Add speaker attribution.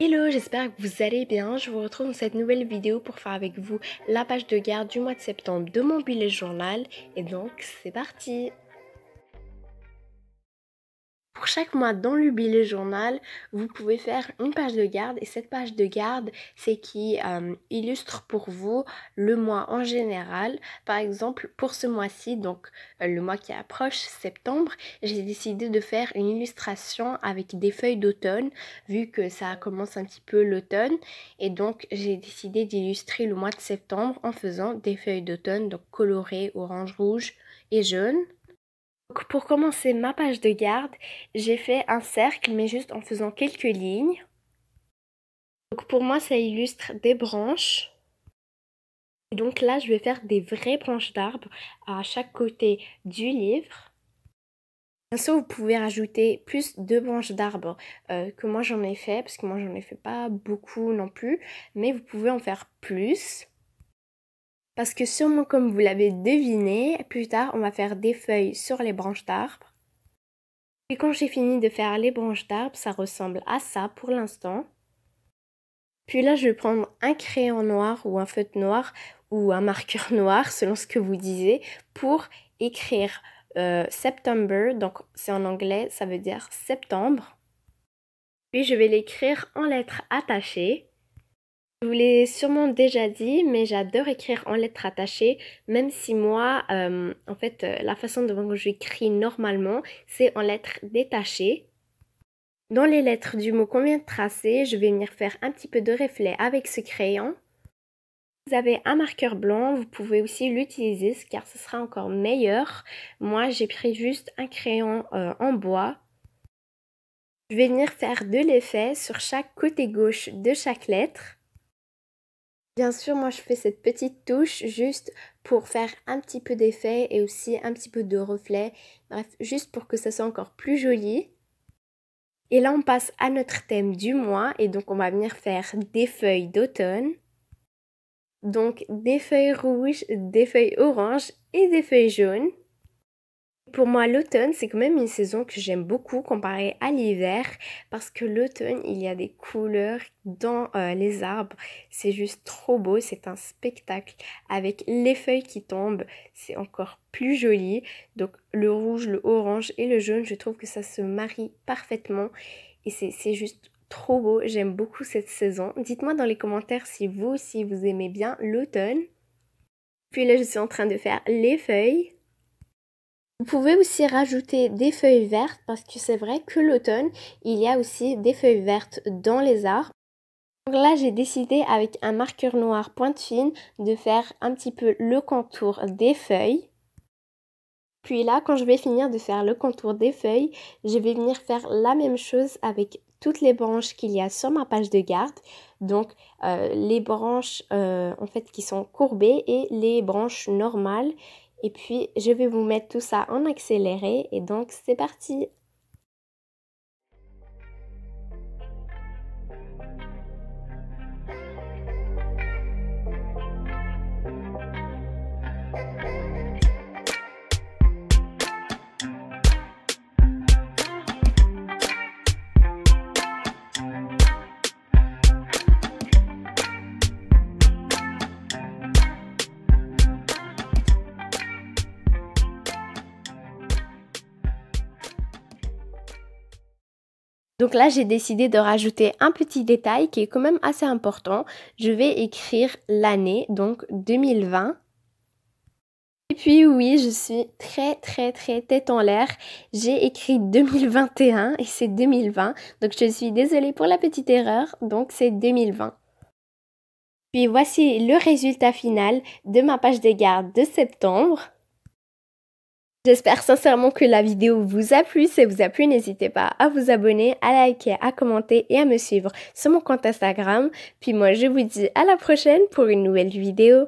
Speaker 1: Hello, j'espère que vous allez bien. Je vous retrouve dans cette nouvelle vidéo pour faire avec vous la page de garde du mois de septembre de mon billet journal. Et donc, c'est parti pour chaque mois dans le billet journal, vous pouvez faire une page de garde et cette page de garde, c'est qui euh, illustre pour vous le mois en général. Par exemple, pour ce mois-ci, donc euh, le mois qui approche, septembre, j'ai décidé de faire une illustration avec des feuilles d'automne vu que ça commence un petit peu l'automne et donc j'ai décidé d'illustrer le mois de septembre en faisant des feuilles d'automne donc colorées orange, rouge et jaune pour commencer ma page de garde, j'ai fait un cercle mais juste en faisant quelques lignes. Pour moi ça illustre des branches. Et donc là je vais faire des vraies branches d'arbres à chaque côté du livre. Bien vous pouvez rajouter plus de branches d'arbres euh, que moi j'en ai fait parce que moi j'en ai fait pas beaucoup non plus mais vous pouvez en faire plus. Parce que sûrement comme vous l'avez deviné, plus tard on va faire des feuilles sur les branches d'arbres. Et quand j'ai fini de faire les branches d'arbres, ça ressemble à ça pour l'instant. Puis là, je vais prendre un crayon noir ou un feutre noir ou un marqueur noir, selon ce que vous disiez, pour écrire euh, September. Donc c'est en anglais, ça veut dire septembre. Puis je vais l'écrire en lettres attachées. Je vous l'ai sûrement déjà dit, mais j'adore écrire en lettres attachées, même si moi, euh, en fait, euh, la façon dont j'écris normalement, c'est en lettres détachées. Dans les lettres du mot qu'on vient de tracer, je vais venir faire un petit peu de reflet avec ce crayon. Vous avez un marqueur blanc, vous pouvez aussi l'utiliser car ce sera encore meilleur. Moi, j'ai pris juste un crayon euh, en bois. Je vais venir faire de l'effet sur chaque côté gauche de chaque lettre. Bien sûr, moi je fais cette petite touche juste pour faire un petit peu d'effet et aussi un petit peu de reflet. Bref, juste pour que ça soit encore plus joli. Et là, on passe à notre thème du mois et donc on va venir faire des feuilles d'automne. Donc des feuilles rouges, des feuilles oranges et des feuilles jaunes. Pour moi, l'automne, c'est quand même une saison que j'aime beaucoup comparée à l'hiver parce que l'automne, il y a des couleurs dans euh, les arbres. C'est juste trop beau, c'est un spectacle avec les feuilles qui tombent. C'est encore plus joli. Donc le rouge, le orange et le jaune, je trouve que ça se marie parfaitement et c'est juste trop beau. J'aime beaucoup cette saison. Dites-moi dans les commentaires si vous aussi vous aimez bien l'automne. Puis là, je suis en train de faire les feuilles. Vous pouvez aussi rajouter des feuilles vertes parce que c'est vrai que l'automne, il y a aussi des feuilles vertes dans les arbres. Donc là, j'ai décidé avec un marqueur noir pointe fine de faire un petit peu le contour des feuilles. Puis là, quand je vais finir de faire le contour des feuilles, je vais venir faire la même chose avec toutes les branches qu'il y a sur ma page de garde. Donc euh, les branches euh, en fait qui sont courbées et les branches normales. Et puis, je vais vous mettre tout ça en accéléré. Et donc, c'est parti Donc là, j'ai décidé de rajouter un petit détail qui est quand même assez important. Je vais écrire l'année, donc 2020. Et puis oui, je suis très très très tête en l'air. J'ai écrit 2021 et c'est 2020. Donc je suis désolée pour la petite erreur. Donc c'est 2020. Puis voici le résultat final de ma page des gardes de septembre. J'espère sincèrement que la vidéo vous a plu. Si vous a plu, n'hésitez pas à vous abonner, à liker, à commenter et à me suivre sur mon compte Instagram. Puis moi, je vous dis à la prochaine pour une nouvelle vidéo.